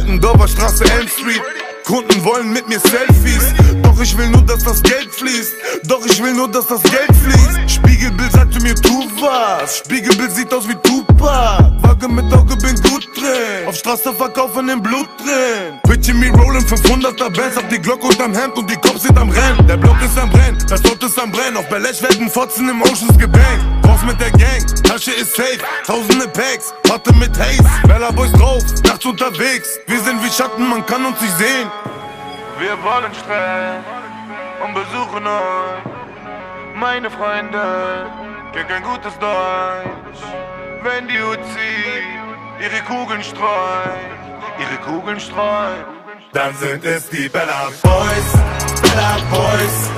Altendorfer Straße, Elm Street. Kunden wollen mit mir Selfies. Doch ich will nur, dass das Geld fließt. Doch ich will nur, dass das Geld fließt. Spiegelbild sagte mir, tu was. Spiegelbild sieht aus wie Tupac. Wage mit Auge, bin gut drin. Auf Straße verkaufen im Blut drin. Picture me rolling 500er Bands. Hab die Glocke unterm Hemd und die Cops sind am Rennen. Der Block ist am Brennen, das Auto ist am Brennen. Auf Belesch werden Fotzen im Oceans gebankt. Ist safe. Tausende Packs, Warte mit Haze. Bella Boys drauf, nachts unterwegs. Wir sind wie Schatten, man kann uns nicht sehen. Wir wollen streng und besuchen euch. Meine Freunde, kennen kein gutes Deutsch. Wenn die Uzi ihre Kugeln streut, ihre Kugeln streut. Dann sind es die Bella Boys, Bella Boys,